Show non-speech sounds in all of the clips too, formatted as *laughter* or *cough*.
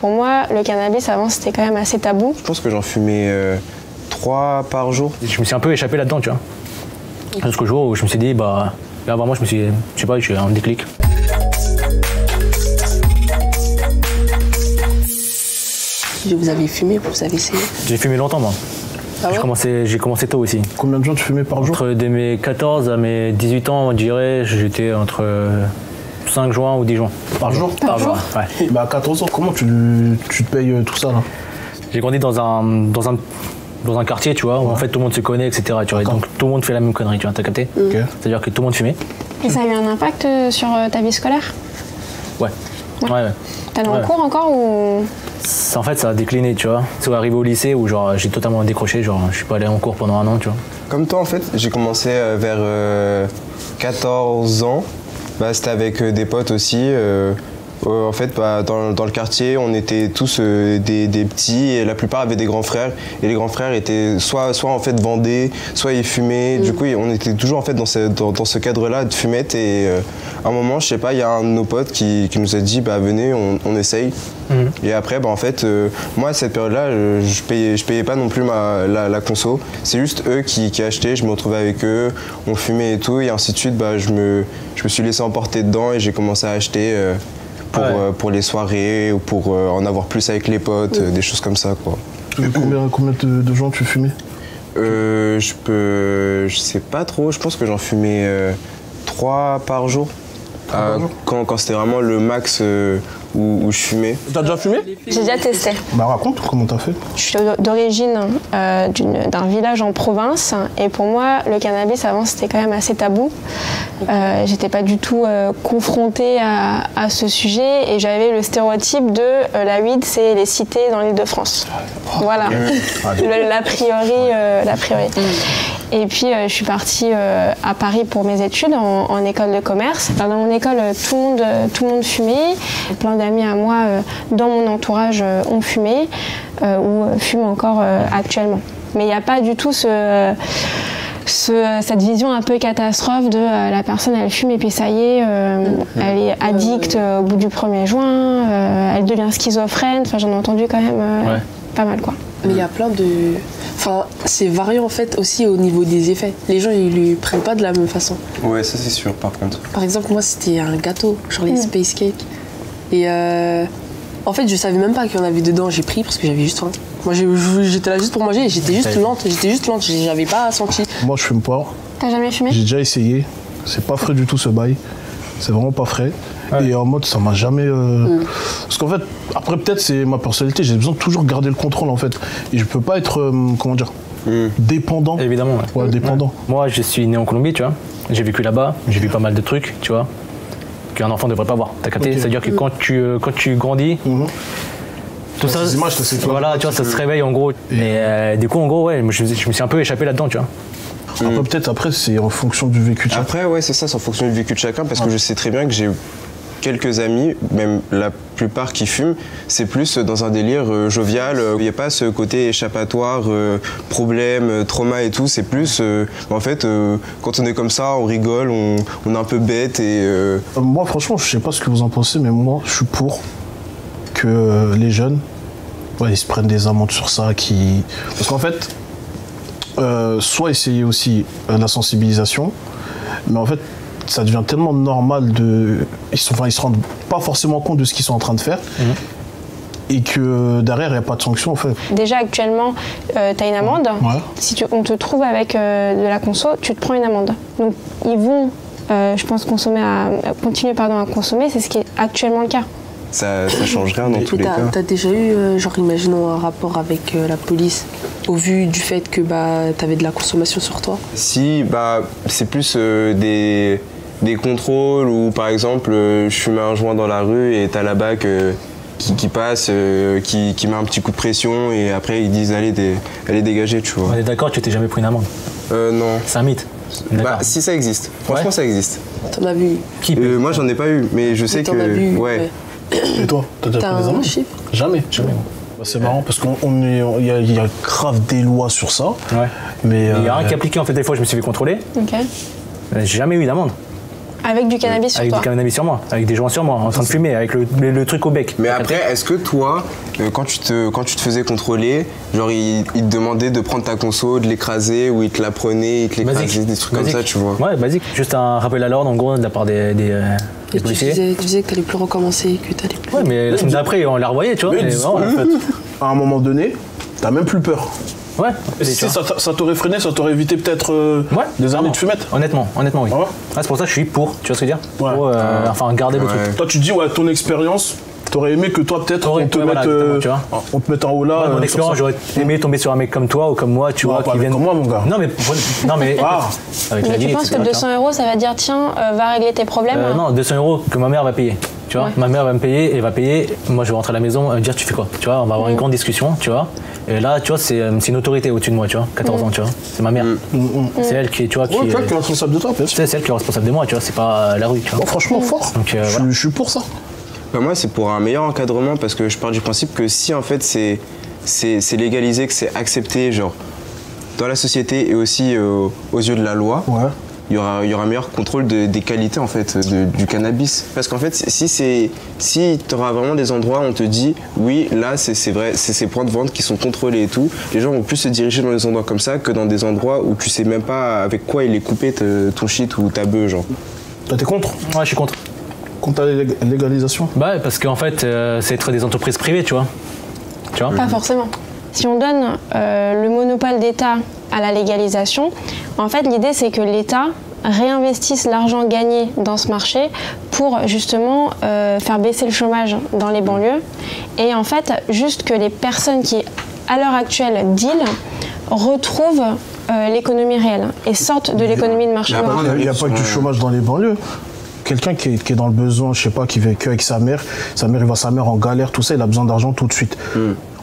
Pour moi, le cannabis avant c'était quand même assez tabou. Je pense que j'en fumais euh, trois par jour. Je me suis un peu échappé là-dedans, tu vois. Jusqu'au jour où je me suis dit, bah, là vraiment, je me suis, je sais pas, j'ai un déclic. Vous avez fumé, vous avez essayé J'ai fumé longtemps, moi. Ah ouais J'ai commencé, j'ai commencé tôt aussi. Combien de gens tu fumais par jour? Entre dès mes 14 à mes 18 ans, on dirait, j'étais entre 5 joints ou 10 joints. Par jour Par jour, ouais. Bah à 14 ans, comment tu, tu te payes euh, tout ça là? J'ai grandi dans un, dans un, dans un quartier, tu vois, où en fait tout le monde se connaît, etc. Tu vois, et donc tout le monde fait la même connerie, tu vois, t'as capté? Ok. C'est-à-dire que tout le monde fumait. Et ça a eu un impact euh, sur euh, ta vie scolaire? Ouais. Ouais, ouais. T'allais en Ouais. cours encore ou? Ça, En fait, ça a décliné, tu vois. C'est arrivé au lycée où genre j'ai totalement décroché, genre je suis pas allé en cours pendant un an, tu vois. Comme toi, en fait, j'ai commencé vers euh, 14 ans. Bah, C'était avec euh, des potes aussi. Euh, en fait, bah, dans, dans le quartier, on était tous euh, des, des petits et la plupart avaient des grands frères. Et les grands frères étaient soit, soit en fait vendés, soit ils fumaient. Du coup, on était toujours en fait dans ce, dans, dans ce cadre-là de fumette. Et euh, à un moment, je sais pas, il y a un de nos potes qui, qui nous a dit bah, venez, on, on essaye. Et après, bah, en fait, moi, à cette période-là, je, je payais, je payais pas non plus ma, la, la conso. C'est juste eux qui, qui achetaient, je me retrouvais avec eux, on fumait et tout, et ainsi de suite. Bah, je, me, je me suis laissé emporter dedans et j'ai commencé à acheter pour, Ouais. euh, pour les soirées ou pour euh, en avoir plus avec les potes, euh, des choses comme ça. Quoi. Et combien, combien de, de gens tu fumais? Euh, je peux. Je sais pas trop, je pense que j'en fumais euh, trois par jour. Euh, quand quand c'était vraiment le max où, où je fumais. T'as déjà fumé? J'ai déjà testé. Bah raconte comment t'as fait. Je suis d'origine euh, d'un village en province et pour moi, le cannabis avant c'était quand même assez tabou. Euh, J'étais pas du tout euh, confrontée à, à ce sujet et j'avais le stéréotype de euh, la weed, c'est les cités dans l'île de France. Voilà, Le- l'a priori. euh, l'a priori. Et puis euh, je suis partie euh, à Paris pour mes études en, en école de commerce. Dans mon école, tout le monde, tout le monde fumait. Plein d'amis à moi euh, dans mon entourage euh, ont fumé euh, ou fument encore euh, actuellement. Mais il n'y a pas du tout ce, ce- cette vision un peu catastrophe de euh, la personne elle fume et puis ça y est, euh, elle est addicte euh, au bout du 1er juin, euh, elle devient schizophrène. Enfin, j'en ai entendu quand même euh, Ouais. pas mal quoi. Mais il y a plein de. Enfin, c'est variant en fait aussi au niveau des effets. Les gens ils lui prennent pas de la même façon. Ouais, ça c'est sûr par contre. Par exemple, moi c'était un gâteau, genre les space cakes. Et euh, en fait, je savais même pas qu'il y en avait dedans. J'ai pris parce que j'avais juste faim. Moi j'ai- j'étais là juste pour manger et j'étais juste lente. J'étais juste lente. J'avais pas senti. Moi je fume pas. T'as jamais fumé? J'ai déjà essayé. C'est pas frais du tout ce bail. C'est vraiment pas frais. Et en mode, ça m'a jamais. euh, Parce qu'en fait, après, peut-être c'est ma personnalité, j'ai besoin de toujours garder le contrôle en fait. Et je peux pas être, euh, comment dire, dépendant. Évidemment, ouais. Ouais, dépendant. Moi, je suis né en Colombie, tu vois. J'ai vécu là-bas, j'ai vu pas mal de trucs, tu vois, qu'un enfant ne devrait pas voir. T'as capté. C'est-à-dire que quand tu, euh, quand tu grandis, Mhm. tout ça, ces images, ça, c'est toi. voilà, tu vois, ça se réveille en gros. Mais euh, du coup, en gros, ouais, moi, je, me suis- je me suis un peu échappé là-dedans, tu vois. Après, peut-être après, c'est en fonction du vécu de chacun. Après, ouais, c'est ça, c'est en fonction du vécu de chacun, parce que je sais très bien que j'ai quelques amis, même la plupart qui fument, c'est plus dans un délire euh, jovial. euh, Il n'y a pas ce côté échappatoire, euh, problème, trauma et tout. C'est plus, euh, en fait, quand on est comme ça, on rigole, on, est un peu bête et. Moi, franchement, je sais pas ce que vous en pensez, mais moi, je suis pour que les jeunes, ils se prennent des amendes sur ça, qui... Parce qu'en fait, soit essayer aussi la sensibilisation, mais en fait, ça devient tellement normal de... Ils, sont, enfin, ils se rendent pas forcément compte de ce qu'ils sont en train de faire, et que derrière, il n'y a pas de sanction, en fait. Déjà actuellement, tu as une amende. Ouais. Si tu- on te trouve avec euh, de la conso, tu te prends une amende. Donc ils vont, euh, je pense, consommer à, continuer pardon, à consommer. C'est ce qui est actuellement le cas. ça, ça change rien dans tous les cas. t'as déjà eu, euh, genre, imaginons un rapport avec euh, la police au vu du fait que bah, t'avais de la consommation sur toi? Si, bah, c'est plus euh, des, des contrôles où, par exemple, euh, je fume un joint dans la rue et t'as la BAC euh, qui, qui passe, euh, qui, qui met un petit coup de pression et après ils disent allez, dé- allez dégager, tu vois. On est d'accord, tu t'es jamais pris une amende. Euh, non. C'est un mythe. Bah, si ça existe. Franchement, Ouais. ça existe. T'en as vu Qui Euh, moi, j'en ai pas eu, mais je sais Mais que. T'en as vu ouais. Et toi, t'as déjà pris des amendes chiffre Jamais, jamais. Bah, c'est marrant parce qu'on on est- il y, y a grave des lois sur ça. Ouais. Mais Il y a euh, rien qui est appliqué, en fait, des fois, je me suis fait contrôler. Ok. J'ai jamais eu d'amende. Avec du cannabis sur avec toi. du cannabis sur moi, avec des joints sur moi, en train de fumer, avec le, le- le truc au bec. Mais après, est-ce que toi, euh, quand, tu te, quand tu te faisais contrôler, genre ils il te demandaient de prendre ta conso, de l'écraser, ou ils te la prenaient, ils te l'écrasaient, des trucs comme ça, tu vois? Ouais, basique. Juste un rappel à l'ordre, en gros, de la part des, des, euh, des Et tu policiers. disais, tu disais que t'allais plus recommencer, que t'allais plus. Ouais, mais la semaine d'après, on l'a revoyé, tu vois. Mais et en fait, à un moment donné, t'as même plus peur. Ouais, Et si ça, t'a- ça t'aurait freiné, ça t'aurait évité peut-être euh, Ouais, des années de fumette. Honnêtement, honnêtement, oui. Ah ouais c'est pour ça que je suis pour, tu vois ce que je veux dire Ouais. Pour, euh, enfin, garder le truc. Toi, tu dis, ouais, ton expérience, t'aurais aimé que toi, peut-être, on te ouais, mette, voilà, euh, tu vois. on te mette en haut là. Euh, mon expérience, j'aurais aimé tomber sur un mec comme toi ou comme moi, tu vois, qui viennent. comme moi, mon gars. Non, mais. Non, mais. Ah. Avec Mais tu penses que tu 200 euros, ça va dire tiens, euh, va régler tes problèmes Euh, non, 200 euros que ma mère va payer. Tu vois, Ouais. ma mère va me payer et va payer. Moi, je vais rentrer à la maison, elle va me dire tu fais quoi Tu vois, on va avoir une grande discussion, tu vois. Et là, tu vois, c'est euh, une autorité au-dessus de moi, tu vois. 14 ans, tu vois. C'est ma mère. C'est elle qui, tu vois, qui. Ouais, est- qui est responsable de toi, c'est elle qui est responsable de moi, tu vois. C'est pas euh, la rue, tu vois. Bon, franchement, fort. Donc, euh, je, voilà. je suis pour ça. Bah, moi, c'est pour un meilleur encadrement parce que je pars du principe que si en fait c'est c'est c'est légalisé, que c'est accepté, genre dans la société et aussi euh, aux yeux de la loi, Ouais. Il y aura, il y aura un meilleur contrôle de- des qualités en fait de- du cannabis. Parce qu'en fait, si c'est si tu auras vraiment des endroits où on te dit oui, là c'est vrai, c'est ces points de vente qui sont contrôlés et tout, les gens vont plus se diriger dans des endroits comme ça que dans des endroits où tu sais même pas avec quoi il est coupé te- ton shit ou ta bœuf genre. Toi, t'es contre? Ouais, je suis contre. Contre la lég- légalisation? Bah, parce qu'en fait, euh, c'est être des entreprises privées, tu vois. Tu vois? Pas forcément. Si on donne euh, le monopole d'État à la légalisation, en fait, l'idée, c'est que l'État réinvestisse l'argent gagné dans ce marché pour justement euh, faire baisser le chômage dans les banlieues. Et en fait, juste que les personnes qui, à l'heure actuelle, deal, retrouvent euh, l'économie réelle et sortent de l'économie de marché. Il n'y a pas que du chômage dans les banlieues. Quelqu'un qui est, qui est dans le besoin, je sais pas, qui vit que avec sa mère, sa mère, il voit sa mère en galère, tout ça, il a besoin d'argent tout de suite.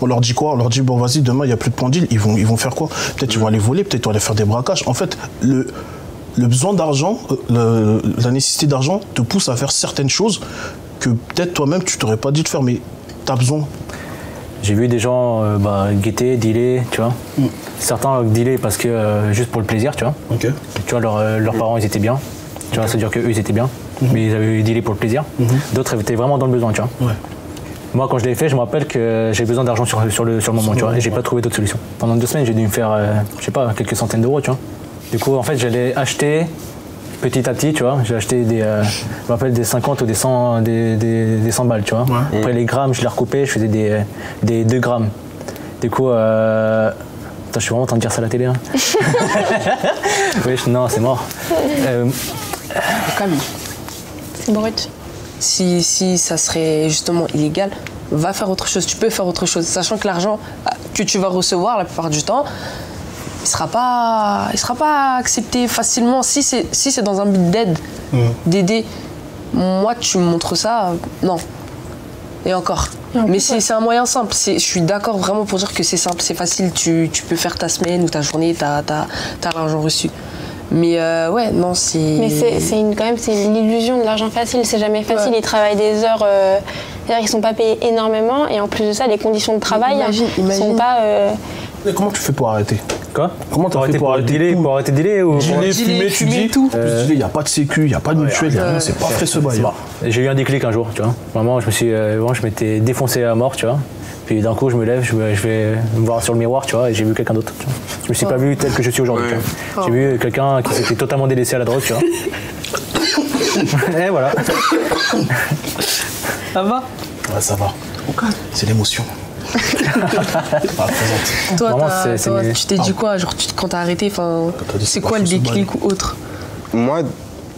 On leur dit quoi On leur dit, bon, vas-y, demain, il n'y a plus de pendule, ils vont, ils vont faire quoi Peut-être ils vont aller voler, peut-être ils vont aller faire des braquages. En fait, le, le besoin d'argent, euh, la nécessité d'argent te pousse à faire certaines choses que peut-être toi-même, tu t'aurais pas dit de faire, mais tu as besoin. J'ai vu des gens euh, bah, guetter, dealer, tu vois. Certains dealer parce que euh, juste pour le plaisir, tu vois. Ok. Tu vois, leurs, euh, leurs parents, ils étaient bien. Tu vois, c'est-à-dire qu'eux, ils étaient bien. Mais ils avaient dealé pour le plaisir. D'autres étaient vraiment dans le besoin, tu vois. Ouais. Moi, quand je l'ai fait, je me rappelle que j'ai besoin d'argent sur, sur, le, sur le moment, tu vois. Et j'ai pas trouvé d'autre solution. Pendant deux semaines, j'ai dû me faire, euh, je sais pas, quelques centaines d'euros, tu vois. Du coup, en fait, j'allais acheter petit à petit, tu vois. J'ai acheté des, euh, je me rappelle des 50 ou des 100, des, des, des 100 balles, tu vois. Ouais. Après, les grammes, je les recoupais, je faisais des, des 2 grammes. Du coup, euh... Putain, je suis vraiment en train de dire ça à la télé. Hein. *laughs* oui, je- non, c'est mort. Euh, Calme. C'est brut. Si, si ça serait justement illégal, va faire autre chose. Tu peux faire autre chose. Sachant que l'argent ah, que tu vas recevoir la plupart du temps, il sera pas, il sera pas accepté facilement. Si c'est si c'est dans un but d'aide, d'aider, moi tu me montres ça, non. Et encore. Et en Mais c'est un moyen simple. Je suis d'accord vraiment pour dire que c'est simple, c'est facile. Tu, tu peux faire ta semaine ou ta journée, t'as as, l'argent reçu. Mais euh, ouais, non, c'est. Mais c'est c'est une, quand même c'est l'illusion de l'argent facile. C'est jamais facile. Ouais. Ils travaillent des heures. Euh, c'est-à-dire qu'ils sont pas payés énormément et en plus de ça, les conditions de travail Imagine, ne sont imagine. pas. euh, Mais comment tu fais pour arrêter? Quoi? Comment t'as arrêter pour arrêter dealer, pour arrêter de dealer ou Dealer, fumer, tu fumer, dis. tout. Il n'y a pas de sécu, il n'y a pas de mutuelle, c'est pas frais ce bail. J'ai eu un déclic un jour, tu vois. Vraiment, je me suis, euh, vraiment, je m'étais défoncé à mort, tu vois. Puis d'un coup, je me lève, je, me- je vais me voir sur le miroir, tu vois, et j'ai vu quelqu'un d'autre. tu vois. Je me suis pas vu tel que je suis aujourd'hui. Ouais. tu vois. J'ai vu quelqu'un qui s'était totalement délaissé à la drogue, tu vois. *laughs* et voilà. Ça va? Ouais, ça va. C'est l'émotion. *laughs* Pas présente. Toi, Vraiment, t'as- c'est- c'est toi, mes- tu t'es dit quoi genre, tu- Quand t'as arrêté, enfin, t'as dit c'est c'est quoi pas le déclic ou autre? Moi,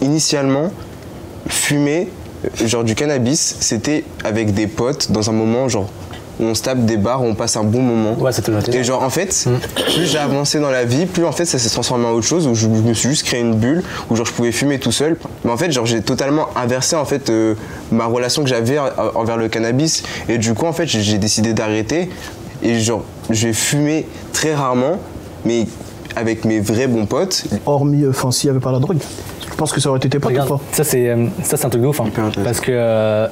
initialement, fumer, euh, genre du cannabis, c'était avec des potes dans un moment, genre, où on se tape des bars, où on passe un bon moment. Ouais, c'est toujours été Et genre, en fait, plus j'ai avancé dans la vie, plus en fait ça s'est transformé en autre chose, où je, je me suis juste créé une bulle, où genre je pouvais fumer tout seul. Mais en fait, genre j'ai totalement inversé en fait euh, ma relation que j'avais en- envers le cannabis. Et du coup, en fait, j'ai j'ai décidé d'arrêter. Et genre, je vais fumer très rarement, mais avec mes vrais bons potes. Hormis, euh, enfin, s'il n'y avait pas la drogue, tu penses que ça aurait été tes potes ou Regarde, pas? ça c'est euh, ça c'est un truc de ouf hein. Parce que euh,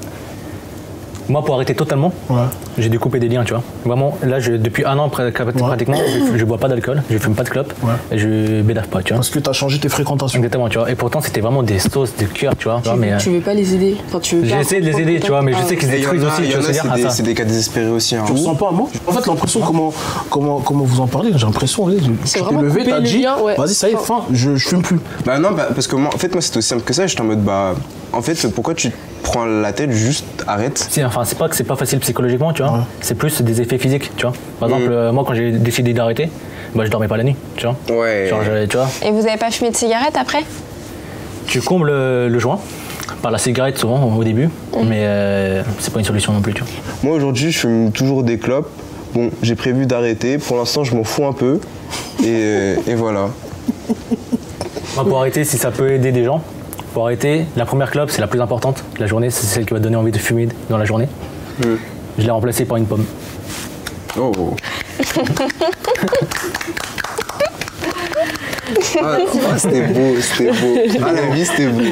Moi, pour arrêter totalement, Ouais. j'ai dû couper des liens, tu vois. Vraiment, là, je- depuis un an pr- pratiquement, je, je bois pas d'alcool, je fume pas de clope, Ouais. et je bédave pas, tu vois. Parce que tu as changé tes fréquentations. Exactement, tu vois. Et pourtant, c'était vraiment des sauces de cœur, tu vois. Tu, mais, euh, tu veux pas les aider? Enfin, tu veux pas j'ai essayé de les aider, tu vois, mais je sais qu'ils se y en détruisent aussi, tu vois c'est veux des, Ah, cas désespérés aussi. hein. Tu ressens pas, moi? En fait, l'impression, comment, comment, comment vous en parlez, j'ai l'impression, tu t'es levé, t'as le dit, vas-y, ça y est, fin, je, fume plus. Bah non, bah, parce que moi, en fait, moi, c'était aussi simple que ça. J'étais en mode, bah, en fait, pourquoi tu prends la tête, juste arrête. Si, enfin, c'est pas que c'est pas facile psychologiquement, tu vois. Ouais. C'est plus des effets physiques, tu vois. Par Mm. exemple, euh, moi, quand j'ai décidé d'arrêter, bah, je dormais pas la nuit, tu vois. Ouais. Genre, tu vois, Et vous avez pas fumé de cigarette après? Tu combles le, le joint par la cigarette souvent au début, Mm. mais euh, c'est pas une solution non plus, tu vois. Moi, aujourd'hui, je fume toujours des clopes. Bon, j'ai prévu d'arrêter. Pour l'instant, je m'en fous un peu. Et, et voilà. Moi, pour arrêter, si ça peut aider des gens, pour arrêter, la première clope, c'est la plus importante. La journée, c'est celle qui va te donner envie de fumer dans la journée. Je l'ai remplacée par une pomme. Oh. *laughs* ah, c'était beau, c'était beau. Ah, la vie, c'était beau.